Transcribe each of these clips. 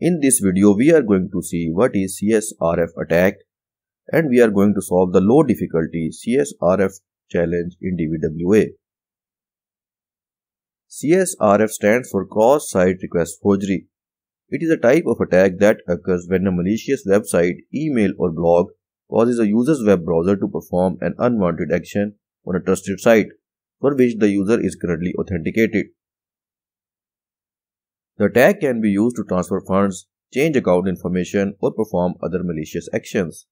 In this video, we are going to see what is CSRF attack and we are going to solve the low difficulty CSRF challenge in DVWA. CSRF stands for cross-site request forgery. It is a type of attack that occurs when a malicious website, email or blog causes a user's web browser to perform an unwanted action on a trusted site for which the user is currently authenticated. The attack can be used to transfer funds, change account information, or perform other malicious actions.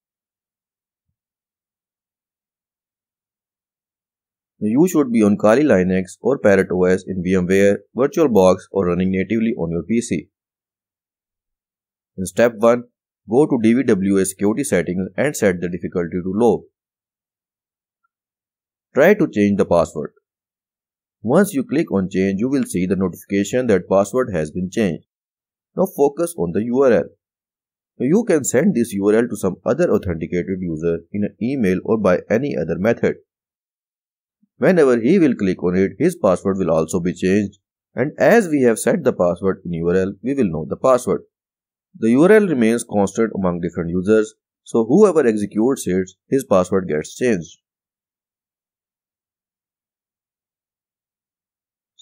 You should be on Kali Linux or Parrot OS in VMware, VirtualBox or running natively on your PC. In step 1, go to DVWA security settings and set the difficulty to low. Try to change the password. Once you click on change, you will see the notification that password has been changed. Now focus on the URL. You can send this URL to some other authenticated user in an email or by any other method. Whenever he will click on it, his password will also be changed. And as we have set the password in URL, we will know the password. The URL remains constant among different users, so whoever executes it, his password gets changed.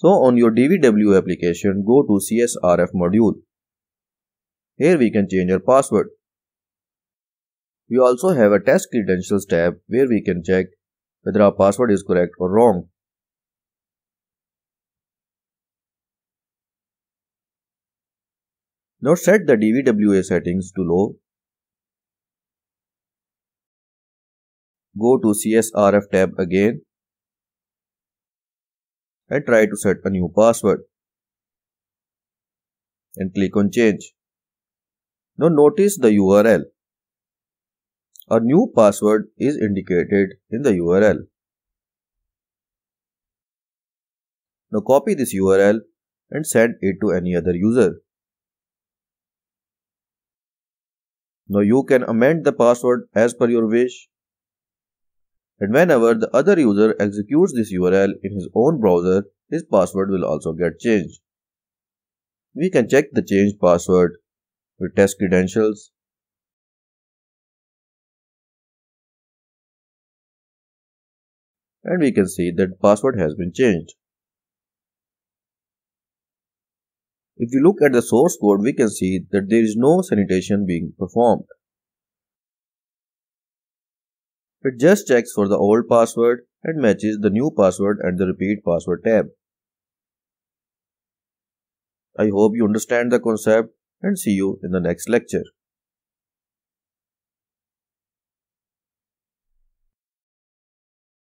So on your DVW application, go to CSRF module. Here we can change our password. We also have a test credentials tab where we can check whether our password is correct or wrong. Now set the DVWA settings to low. Go to CSRF tab again and try to set a new password and click on change. Now notice the URL. A new password is indicated in the URL. Now copy this URL and send it to any other user. Now you can amend the password as per your wish and whenever the other user executes this URL in his own browser, his password will also get changed. We can check the changed password with test credentials. And we can see that password has been changed. If we look at the source code, we can see that there is no sanitation being performed. It just checks for the old password and matches the new password at the repeat password tab. I hope you understand the concept and see you in the next lecture.